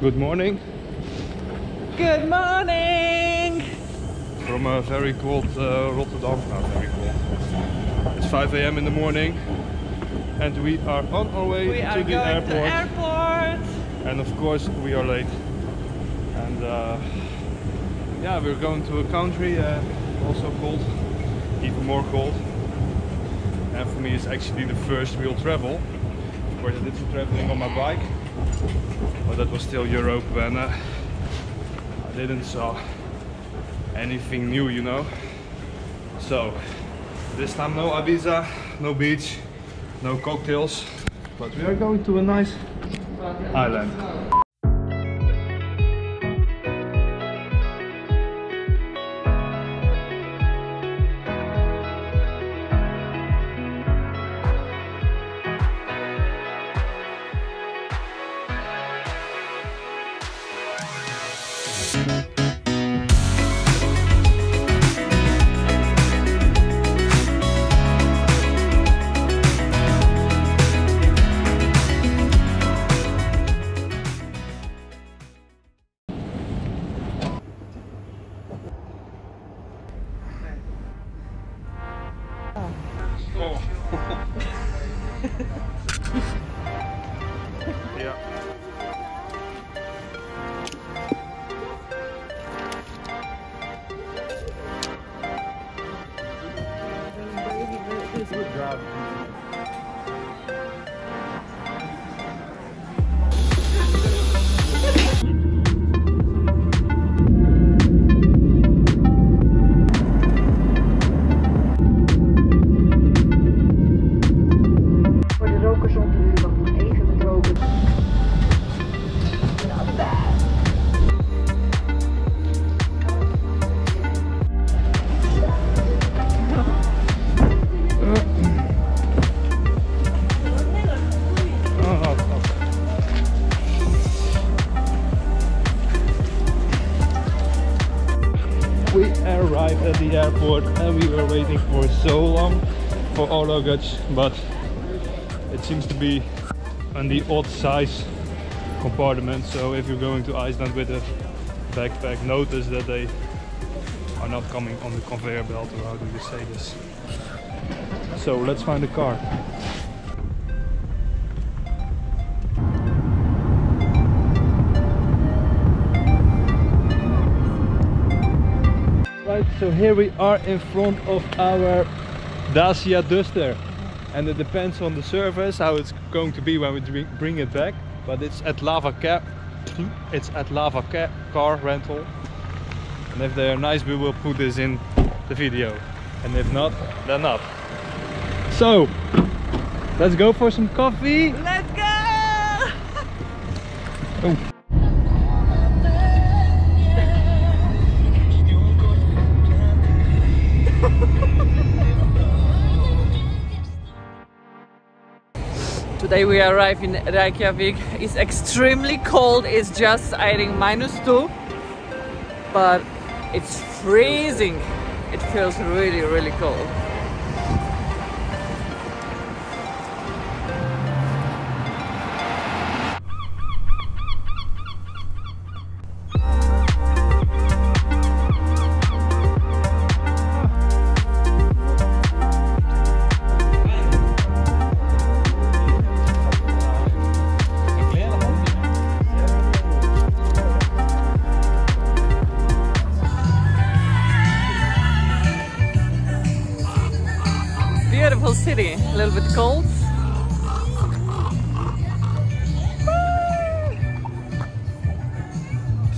Good morning Good morning! from a very cold uh, Rotterdam. Not very cold. It's 5 a.m. in the morning and we are on our way We are to the airport. to airport. and of course we are late. And uh, yeah, we're going to a country uh, also cold, even more cold. And for me, it's actually the first real travel. Of course, I did some traveling on my bike, but that was still Europe when uh, I didn't saw anything new, you know. So this time no Ibiza, no beach, no cocktails, but we are going to a nice island. Airport and we were waiting for so long for our luggage, but it seems to be on the odd size compartment. So if you're going to Iceland with a backpack, notice that they are not coming on the conveyor belt, or how do you say this? So let's find a car. So here we are in front of our Dacia Duster. And it depends on the service how it's going to be when we bring it back. But it's at Lava Car it's at Lava Ca- Car Rental. And if they are nice we will put this in the video. And if not then not. So let's go for some coffee. Let's go! oh. Today we arrive in Reykjavik. It's extremely cold. It's just I think minus two, but it's freezing. It feels really, really cold. Beautiful city. A little bit cold.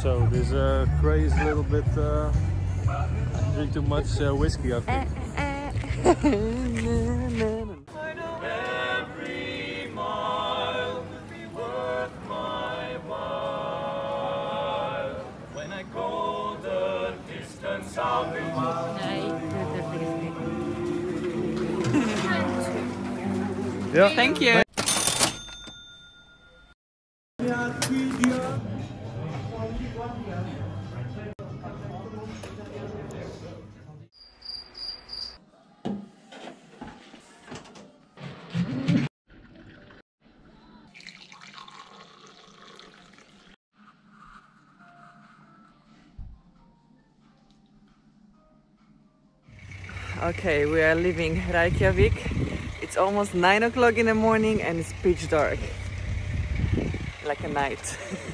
So this uh, crazy little bit uh, drink too much uh, whiskey I think. Every Yeah. Thank you. Okay, we are leaving Reykjavik it's almost 9 o'clock in the morning and it's pitch dark. Like a night.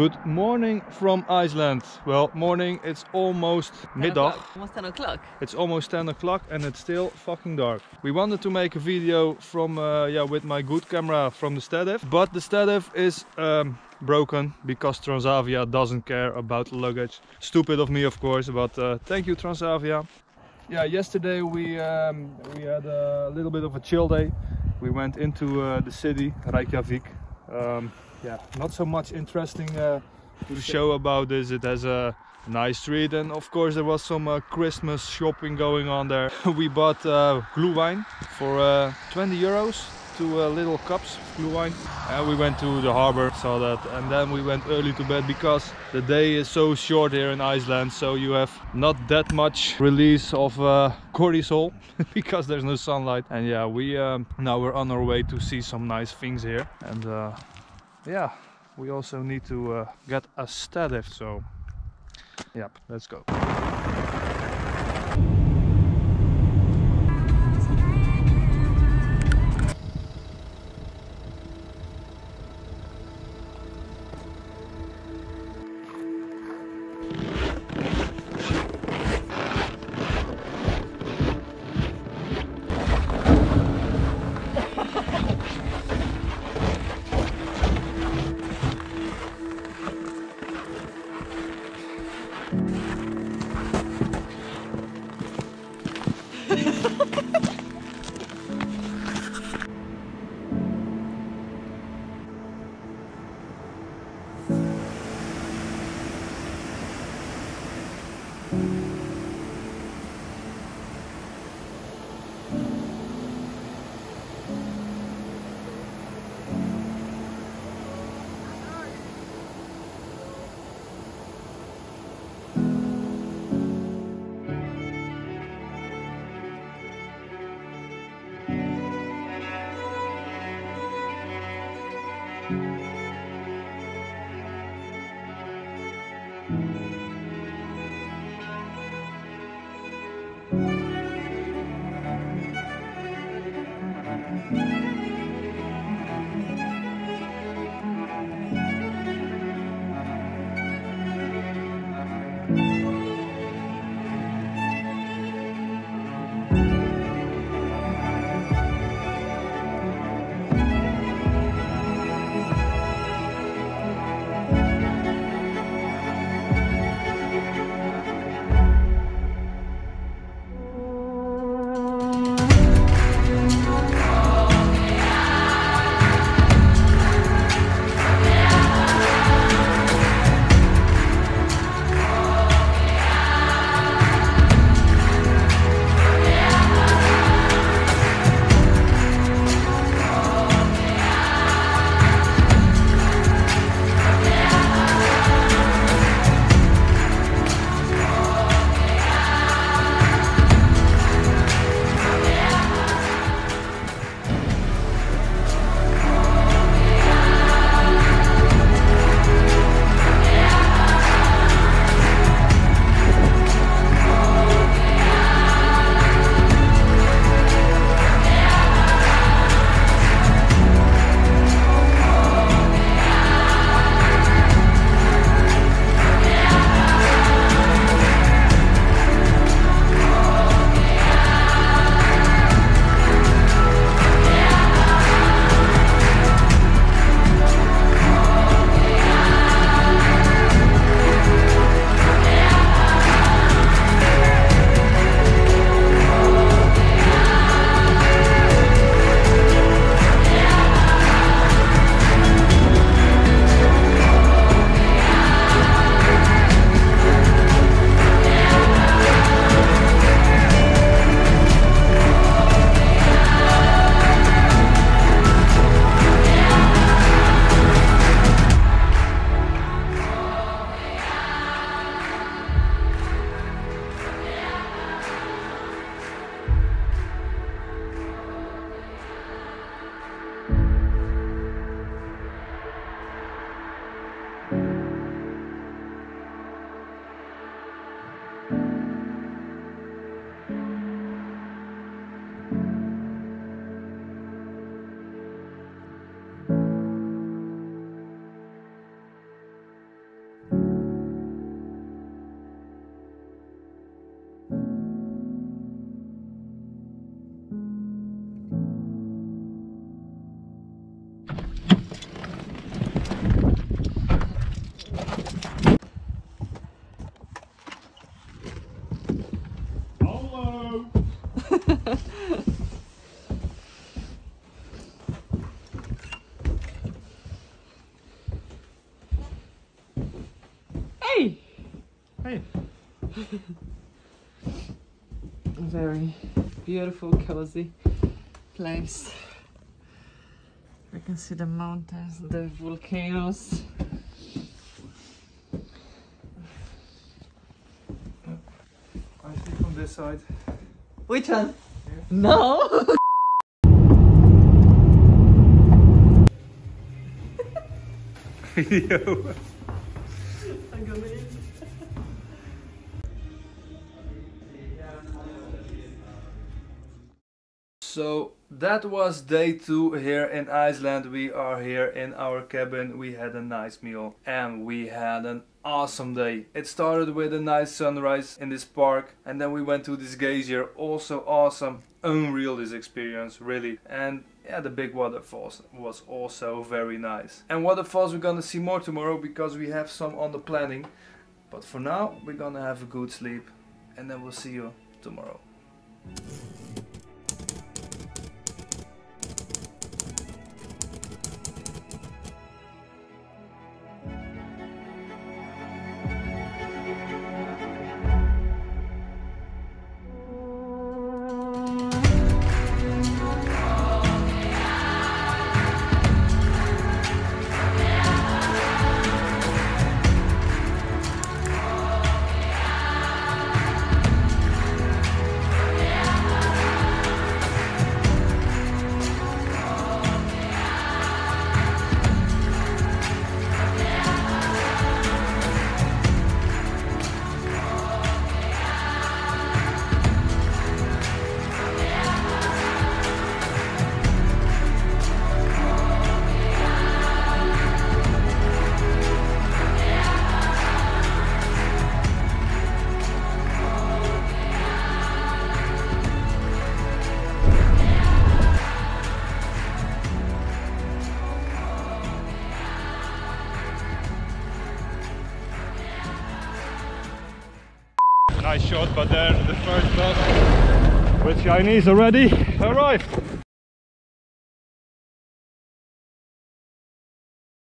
Good morning from Iceland. Well, morning, it's almost 10 middag. Almost 10 o'clock. It's almost 10 o'clock and it's still fucking dark. We wanted to make a video from, uh, yeah, with my good camera from the Stativ, but the Stativ is um, broken because Transavia doesn't care about the luggage. Stupid of me, of course, but uh, thank you, Transavia. Yeah, yesterday we um, we had a little bit of a chill day. We went into uh, the city, Reykjavik. Um, yeah, not so much interesting uh, to show about this. It has a nice street and of course there was some uh, Christmas shopping going on there. we bought uh, glühwein for uh, 20 euros, two uh, little cups of wine, And we went to the harbor, saw that, and then we went early to bed because the day is so short here in Iceland, so you have not that much release of uh, cortisol because there's no sunlight. And yeah, we um, now we're on our way to see some nice things here, and uh, yeah, we also need to uh, get a stative. So, yep, let's go. Hey. Very beautiful, cozy place. We can see the mountains, the volcanoes. I see from this side. Which one? No! Video. So that was day two here in Iceland. We are here in our cabin. We had a nice meal and we had an awesome day. It started with a nice sunrise in this park and then we went to this glacier. Also awesome. Unreal this experience, really. And yeah, the big waterfalls was also very nice. And waterfalls we're gonna see more tomorrow because we have some on the planning. But for now, we're gonna have a good sleep and then we'll see you tomorrow. Shot, but then the first bus with Chinese already arrived.